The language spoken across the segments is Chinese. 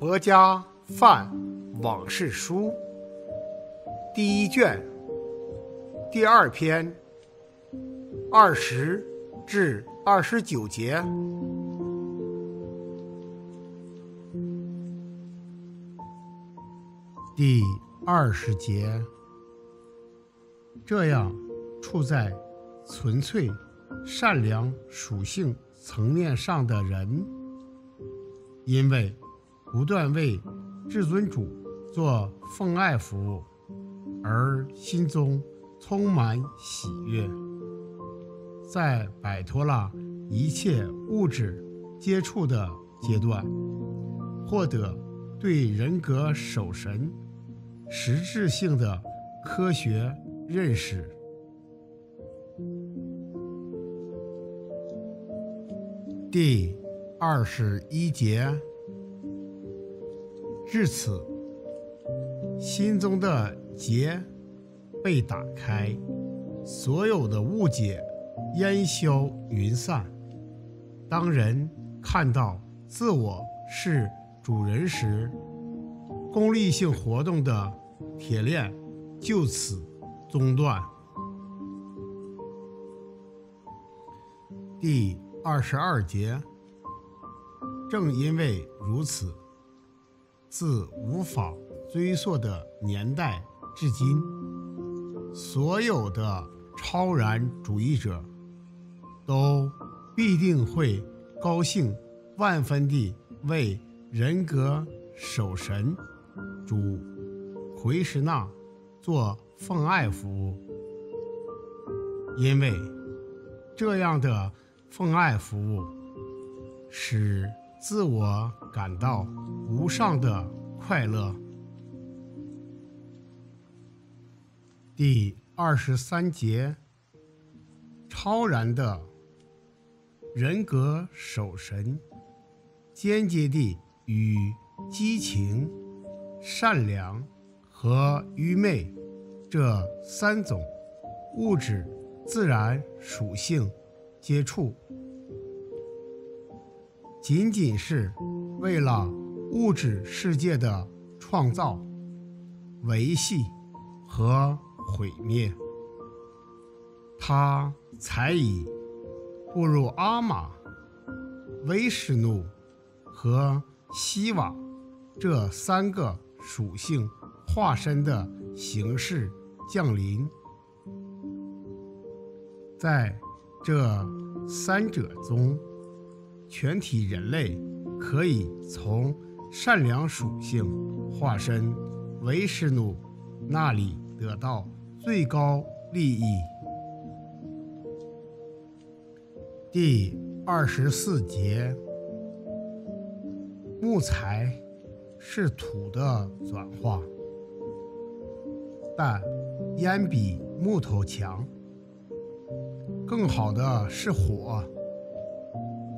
《佛家范往事书》第一卷第二篇二十至二十九节。第二十节，这样处在纯粹善良属性层面上的人，因为。不断为至尊主做奉爱服务，而心中充满喜悦，在摆脱了一切物质接触的阶段，获得对人格守神实质性的科学认识。第二十一节。至此，心中的结被打开，所有的误解烟消云散。当人看到自我是主人时，功利性活动的铁链就此中断。第二十二节，正因为如此。自无法追溯的年代至今，所有的超然主义者都必定会高兴万分地为人格守神主回什那做奉爱服务，因为这样的奉爱服务使。自我感到无上的快乐。第二十三节，超然的人格守神，间接地与激情、善良和愚昧这三种物质自然属性接触。仅仅是为了物质世界的创造、维系和毁灭，他才以步入阿玛、维什努和西瓦这三个属性化身的形式降临，在这三者中。全体人类可以从善良属性化身维什努那里得到最高利益。第二十四节，木材是土的转化，但烟比木头强。更好的是火。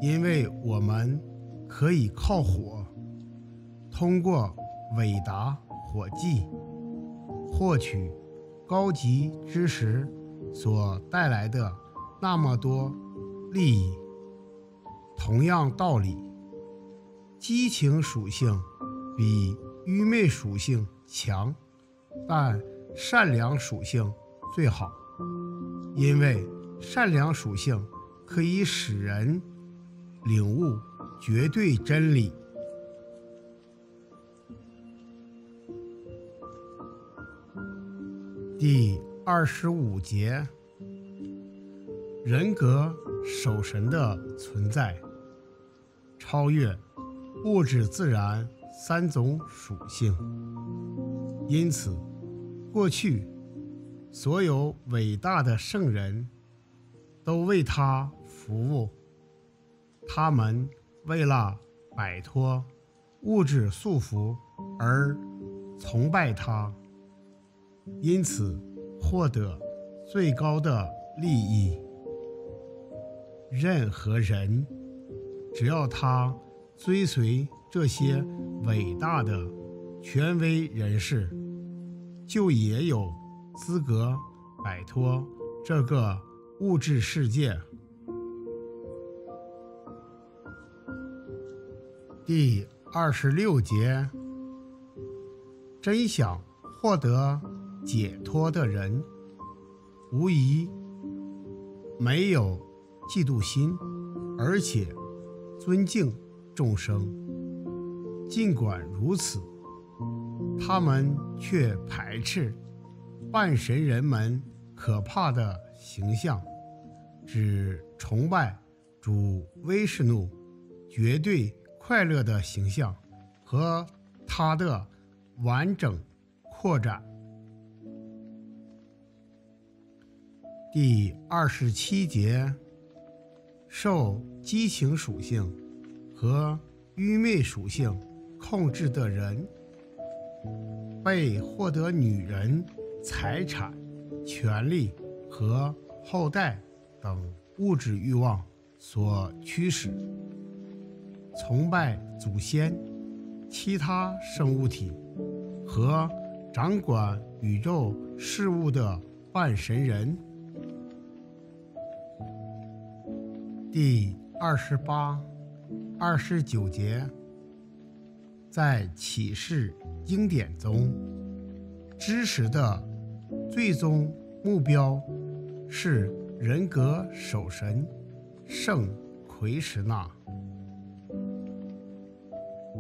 因为我们可以靠火，通过伟达火计获取高级知识所带来的那么多利益。同样道理，激情属性比愚昧属性强，但善良属性最好，因为善良属性可以使人。领悟绝对真理。第二十五节，人格守神的存在，超越物质自然三种属性。因此，过去所有伟大的圣人都为他服务。他们为了摆脱物质束缚而崇拜他，因此获得最高的利益。任何人只要他追随这些伟大的权威人士，就也有资格摆脱这个物质世界。第二十六节，真想获得解脱的人，无疑没有嫉妒心，而且尊敬众生。尽管如此，他们却排斥半神人们可怕的形象，只崇拜主威士怒绝对。快乐的形象和他的完整扩展。第二十七节，受激情属性和愚昧属性控制的人，被获得女人、财产、权利和后代等物质欲望所驱使。崇拜祖先、其他生物体和掌管宇宙事物的半神人。第二十八、二十九节，在启示经典中，知识的最终目标是人格守神圣奎什纳。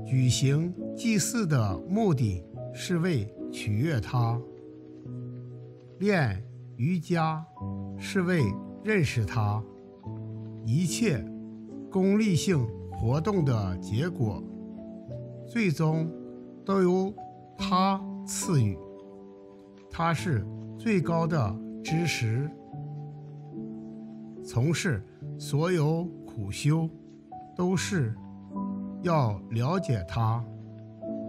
举行祭祀的目的是为取悦他，练瑜伽是为认识他，一切功利性活动的结果，最终都由他赐予。他是最高的知识，从事所有苦修都是。要了解他，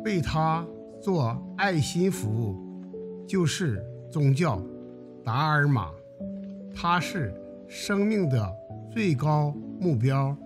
为他做爱心服务，就是宗教。达尔玛，他是生命的最高目标。